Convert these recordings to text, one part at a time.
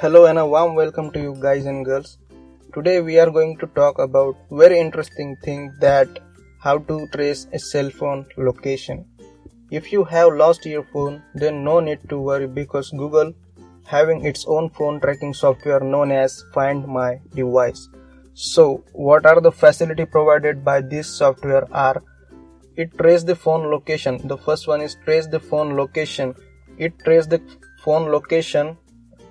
Hello and a warm welcome to you guys and girls. Today we are going to talk about very interesting thing that how to trace a cell phone location. If you have lost your phone then no need to worry because Google having its own phone tracking software known as Find My Device. So what are the facility provided by this software are it trace the phone location. The first one is trace the phone location. It trace the phone location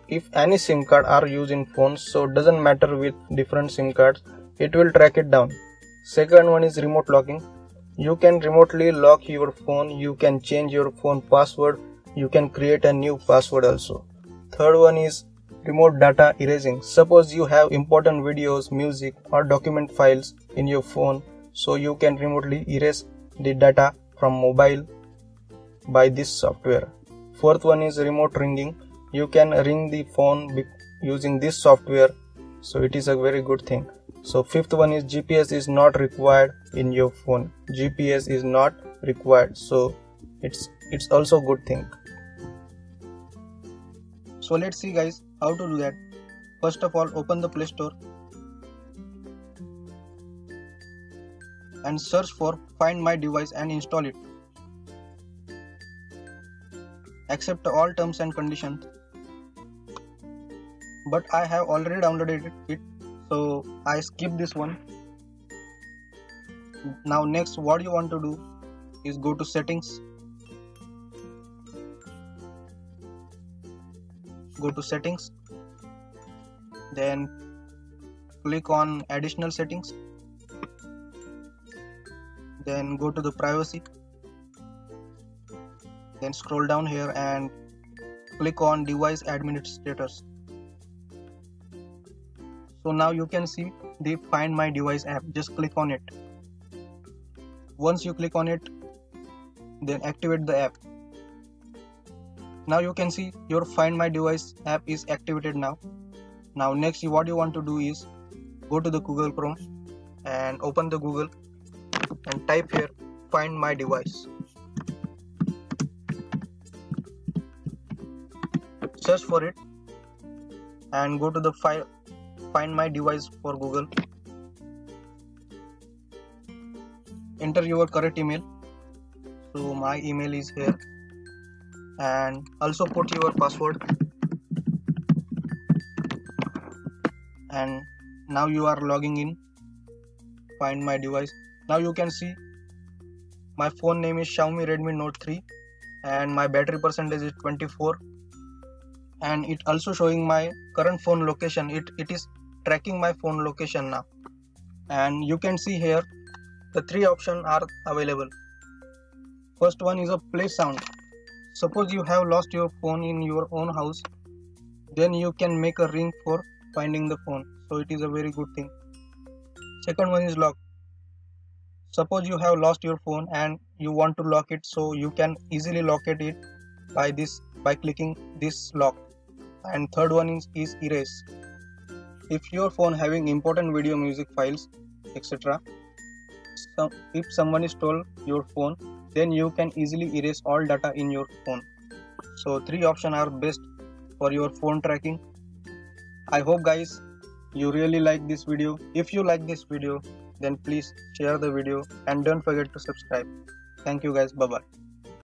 if any sim card are used in phones so doesn't matter with different sim cards it will track it down. Second one is remote locking. You can remotely lock your phone you can change your phone password you can create a new password also. Third one is remote data erasing. Suppose you have important videos music or document files in your phone so you can remotely erase the data from mobile by this software. Fourth one is remote ringing you can ring the phone using this software. So it is a very good thing. So fifth one is gps is not required in your phone. Gps is not required. So it's it's also a good thing. So let's see guys how to do that. First of all open the play store and search for find my device and install it. Accept all terms and conditions but I have already downloaded it so I skip this one. Now next what you want to do is go to settings. Go to settings then click on additional settings then go to the privacy then scroll down here and click on device administrators so now you can see the find my device app. Just click on it. Once you click on it then activate the app. Now you can see your find my device app is activated now. Now next what you want to do is go to the google chrome and open the google and type here find my device. Search for it and go to the file find my device for Google. Enter your correct email. So my email is here. And also put your password. And now you are logging in. Find my device. Now you can see my phone name is Xiaomi Redmi Note 3 and my battery percentage is 24 and it also showing my current phone location. It it is tracking my phone location now. And you can see here the three options are available. First one is a play sound. Suppose you have lost your phone in your own house then you can make a ring for finding the phone. So it is a very good thing. Second one is lock. Suppose you have lost your phone and you want to lock it so you can easily locate it by this by clicking this lock. And third one is, is erase if your phone having important video music files etc so if someone stole your phone then you can easily erase all data in your phone. So three options are best for your phone tracking. I hope guys you really like this video. If you like this video then please share the video and don't forget to subscribe. Thank you guys. Bye bye